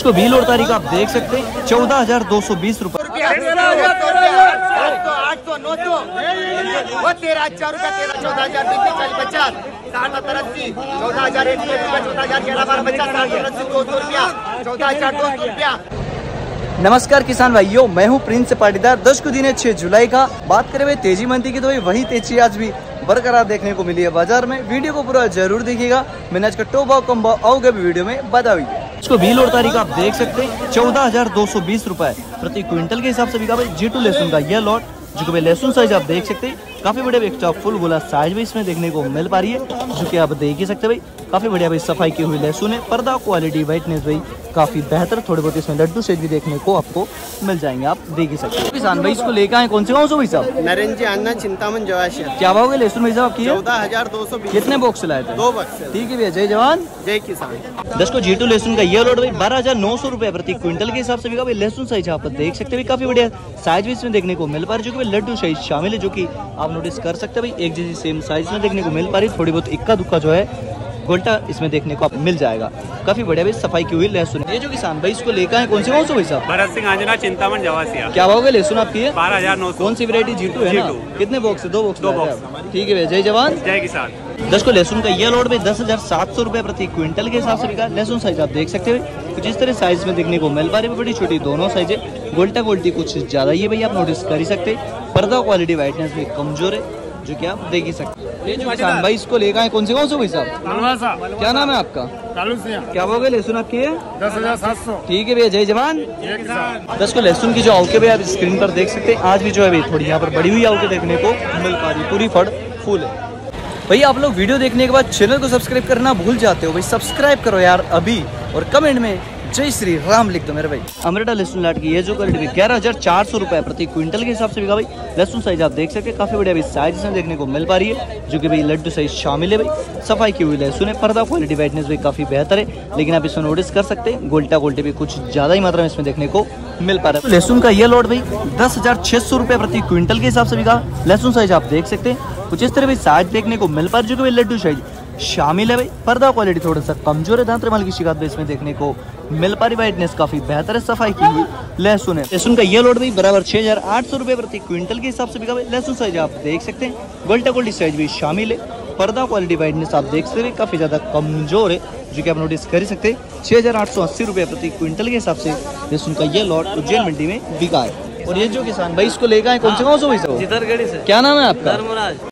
इसको बिल और तारीख आप देख सकते हैं। चौदह हज़ार दो सौ बीस रूपए। नमस्कार किसान भाइयों, मैं हूँ प्रिंस पाटीदार। दस को दिन है छह जुलाई का। बात करें भाई तेज़ी मंदी की तो वही तेज़ी आज भी बरकरार देखने को मिली है बाज़ार में। वीडियो को पूरा ज़रूर देखिएगा। मैंने आज का टो भाव कम भाव आओगे वीडियो में। बता हुई इसको बिल और तारीख आप देख सकते हैं। चौदह हज़ार दो सौ बीस रुपए प्रति क्विंटल के हिसाब से बिका भाई जी टू लहसुन का यह लॉट जो कि लहसुन साइज़ आप देख सकते हैं। काफ़ी बड़े एक्स्ट्रा फुल गोला साइज़ भी इसमें देखने को मिल पा रही है, जो कि आप देख ही सकते भाई। काफ़ी बढ़िया भाई सफ़ाई की हुई लहसुन है। पर्दा क्वालिटी वाइटनेस भाई। काफ़ी बेहतर थोड़े बहुत इसमें लड्डू सेज भी देखने को आपको मिल जाएँगे आप देख ही सकते हैं। किसान भाई इसको लेकर आए कौन से गाँव से भाई साहब? नरेंद्र जी अन्ना चिंतामन जवाशर क्या भाव है लहसुन भाई साहब है? चौदह हज़ार दो सौ कितने बॉक्स लाए थे? दो बॉक्स ठीक है भैया जय जवान। जय किसान। दस को जीटू लहसुन का ये लोड भाई बारह हज़ार नौ सौ रुपए प्रति क्विंटल के हिसाब से बिका भाई लहसुन साइज़ आप देख सकते हैं काफ़ी बढ़िया साइज़ भी इसमें देखने को मिल पा रही है जो कि लड्डू साइज़ शामिल है जो कि आप नोटिस कर सकते हैं भाई एक जैसी सेम साइज़ में देखने को मिल पा रही है थोड़ी बहुत इक्का दुक्का जो है गोल्टा इसमें देखने को आप मिल जाएगा। काफ़ी बढ़िया भाई सफ़ाई की हुई लहसुन। ये जो किसान भाई इसको लेकर आए कौन से कौन से भाई साहब? भरत सिंह आंजना चिंतामन जवासिया। क्या भाव है लहसुन आपकी है? बारह हज़ार नौ कौन सी वैरायटी जीटू है कितने बॉक्स है दो बॉक्स दो आप? ठीक है भैया जय जवान। जय किसान। दस को लहसुन का ये लोड में दस हज़ार सात सौ रुपए प्रति क्विंटल के हिसाब से बिका। लहसुन साइज़ आप देख सकते हैं। कुछ इस तरह साइज़ में देखने को मिल पा रही है बड़ी छोटी दोनों साइज़ है। गोल्टा गोल्टी कुछ ज़्यादा ही है भैया आप नोटिस कर ही सकते हैं। पर्दा क्वालिटी वाइटनेस भी कमज़ोर है जो कि आप देख ही सकते हैं। किसान भाई इसको लेकर आए कौन से कौन से भाई साहब? क्या नाम है आपका? क्या बोगे लहसुन आपकी है दस हज़ार सात सौ। ठीक है भैया जय जवान। दस को लहसुन की जो औके भैया आप स्क्रीन पर देख सकते हैं आज भी जो है भाई थोड़ी यहाँ पर बड़ी हुई औके देखने को मिल पा रही है। पूरी फड़ फूल है। भैया आप लोग वीडियो देखने के बाद चैनल को सब्सक्राइब करना भूल जाते हो। भाई सब्सक्राइब करो यार अभी। और कमेंट में जय श्री राम लिख दो मेरे भाई। अमृता लहसुन लाट की ये जो क्वालिटी ग्यारह हज़ार चार सौ रुपए प्रति क्विंटल के हिसाब से बिका भाई। लहसुन साइज़ आप देख सकते हैं, काफ़ी बढ़िया भाई साइज़ इसमें देखने को मिल पा रही है, जो कि भाई लड्डू साइज़ शामिल है भाई। सफ़ाई की हुई लहसुन है पर्दा क्वालिटी वाइटनेस भी काफ़ी बेहतर है, लेकिन आप इसमें नोटिस कर सकते हैं, गोल्टा गोल्टे भी कुछ ज़्यादा ही मात्रा में इसमें देखने को मिल पा रहा है। लहसुन का ये लोड भाई, दस हज़ार छह सौ रुपए प्रति क्विंटल के हिसाब से बिका। लहसुन साइज़ आप देख सकते हैं, कुछ इस तरह भाई साइज़ देखने को मिल पा रही है, जो कि लड्डू साइज़ शामिल है भाई। पर्दा क्वालिटी थोड़ा सा कमज़ोर है दांत माल की शिकायत भी इसमें देखने को मिल पा रही वाइटनेस काफ़ी बेहतर है सफ़ाई की हुई लहसुन है। लहसुन का ये लोड भी बराबर छह हज़ार आठ सौ रुपए प्रति क्विंटल के हिसाब से बिका भाई लहसुन साइज़ आप देख सकते हैं। गोल्टा गोल्टी साइज़ भी शामिल है। पर्दा क्वालिटी वाइटनेस आप देख सकते हैं। काफ़ी ज़्यादा कमज़ोर है जो कि आप नोटिस कर ही सकते हैं। छह हज़ार आठ सौ अस्सी रुपए प्रति क्विंटल के हिसाब से लहसुन का ये लॉट उज्जैन मंडी में बिका है। और ये जो किसान भाई इसको लेकर आए कौन से कौन से भाई से। क्या नाम है आपका? धर्मराज।